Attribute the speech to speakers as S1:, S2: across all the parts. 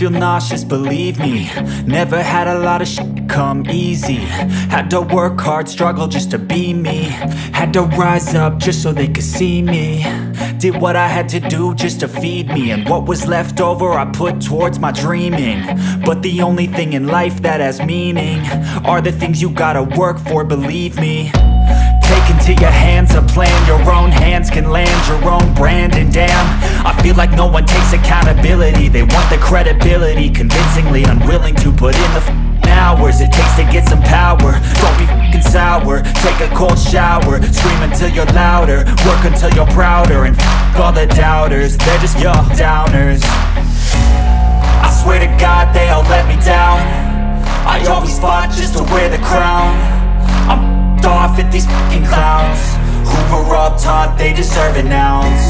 S1: feel nauseous, believe me. Never had a lot of shit come easy. Had to work hard, struggle just to be me. Had to rise up just so they could see me. Did what I had to do just to feed me. And what was left over I put towards my dreaming. But the only thing in life that has meaning Are the things you gotta work for, believe me. Take into your hands a plan Your own hands can land your own brand. And damn, I feel like no one takes accountability They want the credibility. Convincingly unwilling to put in the hours It takes to get some power. Don't be f***ing sour. Take a cold shower. Scream until you're louder. Work until you're prouder. And f*** all the doubters. They're just your downers. I swear to God they all let me down. I always fought just to wear the crown. I'm off at these fucking clowns. Who were all taught they deserve an ounce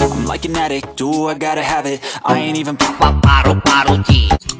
S1: I'm like an addict, do I gotta have it? I ain't even pop, pop, bottle, bottle, yeah